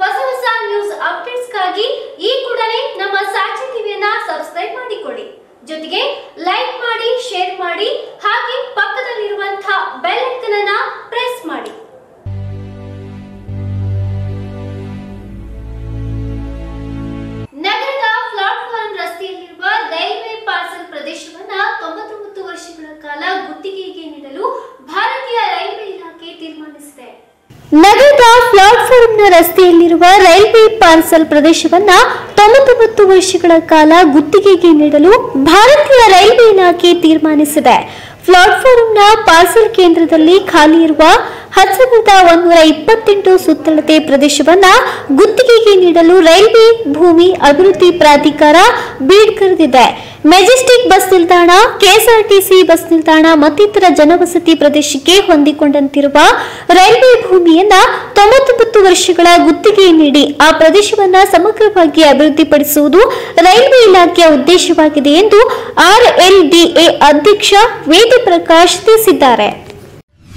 ಹೊಸ ಹೊಸ ನ್ಯೂಸ್ ಅಪ್ಡೇಟ್ಸ್ಗಾಗಿ ಈ ಕೂಡಲೇ ನಮ್ಮ ಸಾಕ್ಷಿ ಟಿವಿಯನ್ನ ಸಬ್ಸ್ಕ್ರೈಬ್ ಮಾಡಿಕೊಳ್ಳಿ. ಜೊತೆಗೆ ಲೈಕ್ ಮಾಡಿ, ಶೇರ್ ಮಾಡಿ, ಹಾಗೆ ಪಕ್ಕದಲ್ಲಿರುವಂತಹ ಬೆಲ್ ಐಕನ್ ಅನ್ನ ಪ್ರೆಸ್ ಮಾಡಿ. ನಗರದ ಪ್ಲಾಟ್ಫಾರ್ಮ್ ರಸ್ತೆಯಲ್ಲಿರುವ ರೈಲ್ವೆ ಪಾರ್ಸಲ್ ಪ್ರದೇಶವನ್ನ ತೊಂಬತ್ತೊಂಬತ್ತು ವರ್ಷಗಳ ಕಾಲ ಗುತ್ತಿಗೆಗೆ ನೀಡಲು ಭಾರತೀಯ ರೈಲ್ವೆ ಇಲಾಖೆ ತೀರ್ಮಾನಿಸಿದೆ ನಗರದ ಪ್ಲಾಟ್ಫಾರ್ಮ್ನ ರಸ್ತೆಯಲ್ಲಿರುವ ರೈಲ್ವೆ ಪಾರ್ಸಲ್ ಪ್ರದೇಶವನ್ನ ತೊಂಬತ್ತೊಂಬತ್ತು ವರ್ಷಗಳ ಕಾಲ ಗುತ್ತಿಗೆಗೆ ನೀಡಲು ಭಾರತೀಯ ರೈಲ್ವೆ ಇಲಾಖೆ ತೀರ್ಮಾನಿಸಿದೆ. ಪ್ಲಾಟ್ಫಾರ್ಮ್ನ ಪಾರ್ಸಲ್ ಕೇಂದ್ರದಲ್ಲಿ ಖಾಲಿ ಇರುವ ಹತ್ತು ಸಾವಿರದ ಒಂದೂರ ಇಪ್ಪತ್ತೆಂಟು ಸುತ್ತಳತೆ ಪ್ರದೇಶವನ್ನ ಗುತ್ತಿಗೆಗೆ ನೀಡಲು ರೈಲ್ವೆ ಭೂಮಿ ಅಭಿವೃದ್ಧಿ ಪ್ರಾಧಿಕಾರ ಬೀಡ್ ಕರೆದಿದೆ. ಮೆಜೆಸ್ಟಿಕ್ ಬಸ್ ನಿಲ್ದಾಣ, ಕೆಎಸ್ಆರ್ಟಿಸಿ ಬಸ್ ನಿಲ್ದಾಣ ಮತ್ತಿತರ ಜನವಸತಿ ಪ್ರದೇಶಕ್ಕೆ ಹೊಂದಿಕೊಂಡಂತಿರುವ ರೈಲ್ವೆ ಭೂಮಿಯನ್ನ ತೊಂಬತ್ತೊಂಬತ್ತು ವರ್ಷಗಳ ಗುತ್ತಿಗೆ ನೀಡಿ ಆ ಪ್ರದೇಶವನ್ನ ಸಮಗ್ರವಾಗಿ ಅಭಿವೃದ್ಧಿಪಡಿಸುವುದು ರೈಲ್ವೆ ಇಲಾಖೆಯ ಉದ್ದೇಶವಾಗಿದೆ ಎಂದು ಆರ್ಎಲ್ಡಿಎ ಅಧ್ಯಕ್ಷ ವೇದ ಪ್ರಕಾಶ್ ತಿಳಿಸಿದ್ದಾರೆ.